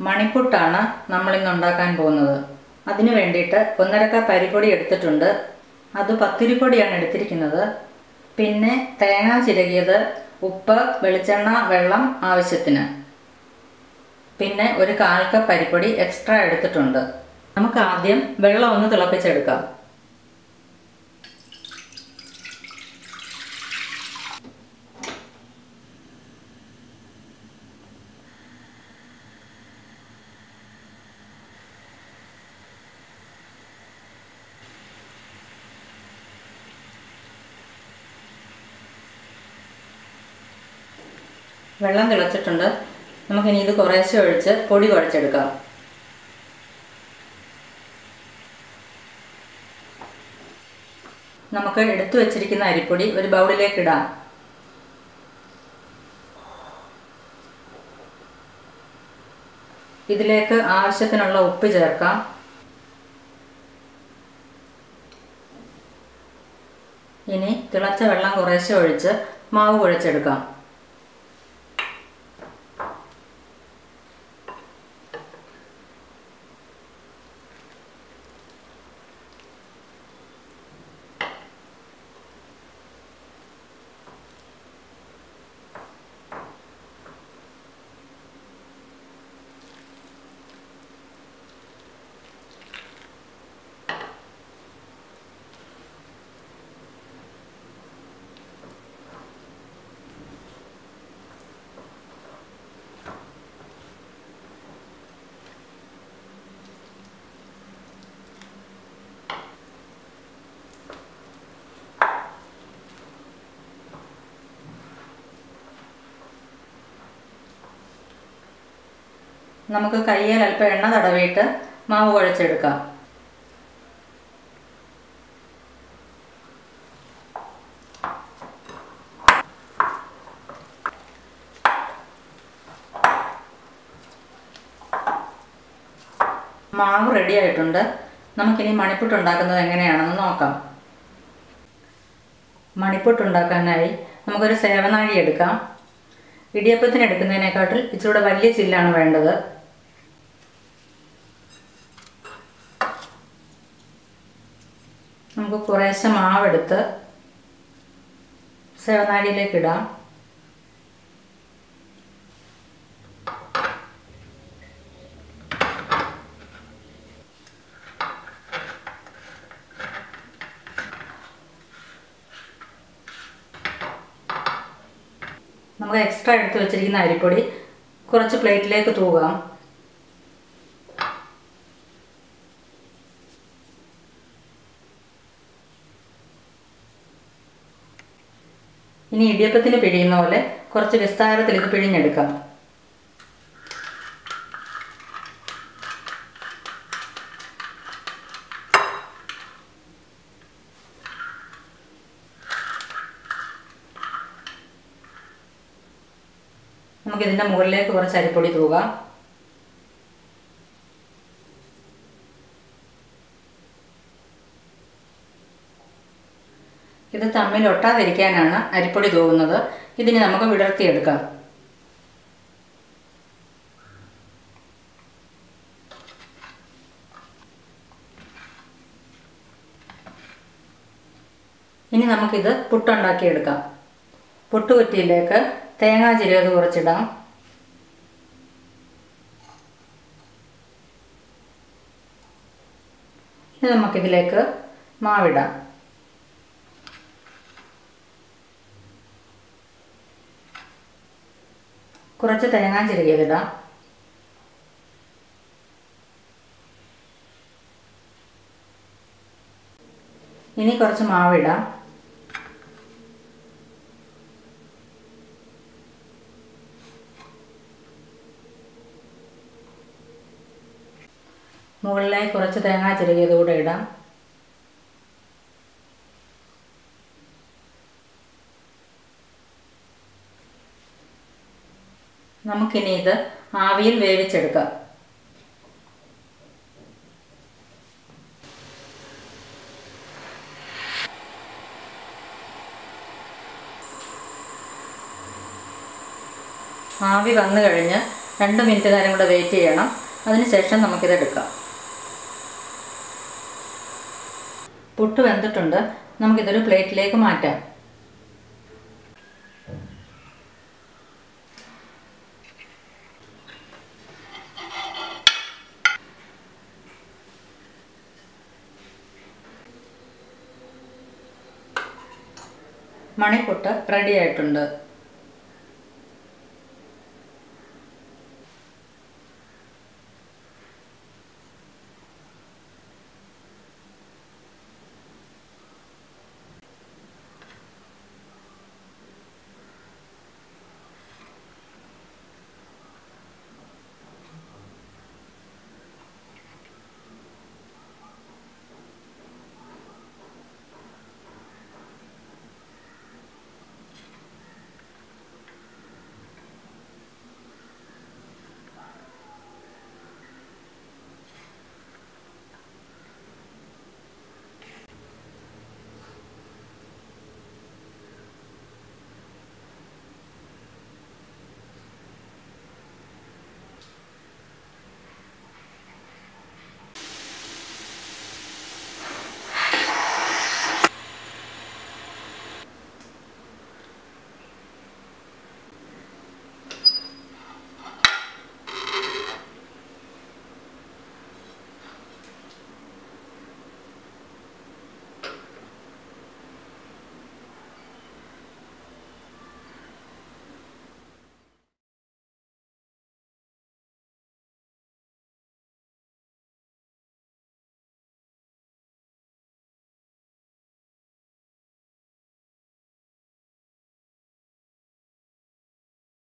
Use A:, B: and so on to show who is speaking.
A: മണിപ്പുട്ടാണ് നമ്മൾ ഇന്ന് ഉണ്ടാക്കാൻ പോകുന്നത്. അതിന് വേണ്ടിയിട്ട് ഒന്നര കപ്പ് അരിപ്പൊടി എടുത്തിട്ടുണ്ട്. അത് പത്തിരിപ്പൊടിയാണ് എടുത്തിരിക്കുന്നത്. പിന്നെ തേങ്ങ ചിരകിയത് ഉപ്പ് വെളിച്ചെണ്ണ വെള്ളം ആവശ്യത്തിന്. പിന്നെ ഒരു കാൽ കപ്പ് അരിപ്പൊടി എക്സ്ട്രാ എടുത്തിട്ടുണ്ട്. നമുക്ക് ആദ്യം വെള്ളം ഒന്ന് തിളപ്പിച്ചെടുക്കാം. വെള്ളം തിളച്ചിട്ടുണ്ട്. നമുക്കിനി ഇത് കുറേശ്ശെ ഒഴിച്ച് പൊടി കുഴച്ചെടുക്കാം നമുക്ക് എടുത്തു വച്ചിരിക്കുന്ന അരിപ്പൊടി ഒരു ബൗളിലേക്ക് ഇടാം. ഇതിലേക്ക് ആവശ്യത്തിനുള്ള ഉപ്പ് ചേർക്കാം. ഇനി തിളച്ച വെള്ളം കുറേശ്ശെ ഒഴിച്ച് മാവ് കുഴച്ചെടുക്കാം. നമുക്ക് കയ്യിൽ അല്പം എണ്ണ തടവിയിട്ട് മാവ് കുഴച്ചെടുക്കാം. മാവ് റെഡി ആയിട്ടുണ്ട്. നമുക്കിനി മണിപ്പുട്ട് ഉണ്ടാക്കുന്നത് എങ്ങനെയാണെന്ന് നോക്കാം. മണിപ്പുട്ട് ഉണ്ടാക്കാനായി നമുക്കൊരു സേവനാഴി എടുക്കാം. ഇടിയപ്പത്തിന് എടുക്കുന്നതിനെക്കാട്ടിൽ ഇച്ചിരൂടെ വലിയ ചില്ലാണ് വേണ്ടത്. നമുക്ക് കുറേശ്ശെ മാവെടുത്ത് സേവനാഴിയിലേക്ക് ഇടാം. നമുക്ക് എക്സ്ട്രാ എടുത്ത് വെച്ചിരിക്കുന്ന അരിപ്പൊടി കുറച്ച് പ്ലേറ്റിലേക്ക് തൂകാം. ഇനി ഇടിയപ്പത്തിന് പിഴിയുന്ന പോലെ കുറച്ച് വിസ്താരത്തിൽ ഇത് പിഴിഞ്ഞെടുക്കാം. നമുക്കിതിന്റെ മുകളിലേക്ക് കുറച്ച് അരിപ്പൊടി തൂകാം. ഇത് തമ്മിൽ ഒട്ടാതിരിക്കാനാണ് അരിപ്പൊടി തൂകുന്നത്. ഇതിന് നമുക്ക് വിടർത്തിയെടുക്കാം. ഇനി നമുക്കിത് പുട്ടുണ്ടാക്കിയെടുക്കാം. പുട്ടുകുറ്റിയിലേക്ക് തേങ്ങാ ചിരകത് കുറച്ചിടാം. ഇനി നമുക്കിതിലേക്ക് മാവിടാം. കുറച്ച് തേങ്ങാ ചിരകിയതിടാം ഇനി കുറച്ച് മാവിടാം. മുകളിലായി കുറച്ച് തേങ്ങാ ചിരകിയത് കൂടെ ഇടാം. നമുക്കിനി ഇത് ആവിയിൽ വേവിച്ചെടുക്കാം. ആവി വന്നു കഴിഞ്ഞ് രണ്ട് മിനിറ്റ് നേരം കൂടെ വെയിറ്റ് ചെയ്യണം. അതിനുശേഷം നമുക്കിത് എടുക്കാം. പുട്ട് വെന്തിട്ടുണ്ട്. നമുക്കിതൊരു പ്ലേറ്റിലേക്ക് മാറ്റാം. മണിപ്പുട്ട് റെഡി ആയിട്ടുണ്ട്.